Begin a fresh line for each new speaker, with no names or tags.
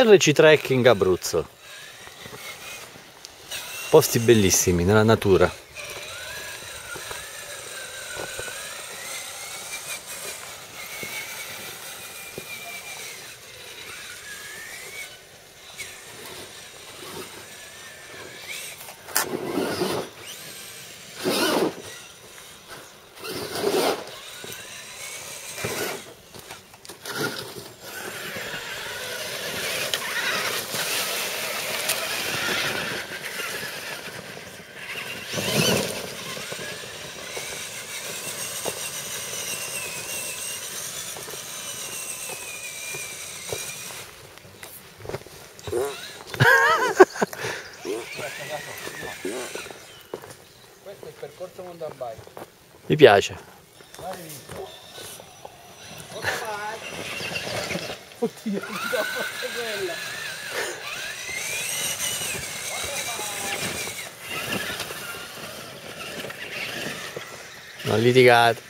RC Trekking Abruzzo. Posti bellissimi nella natura.
Il percorso mountain bike.
Mi piace.
Oddio, quella.
Non litigate.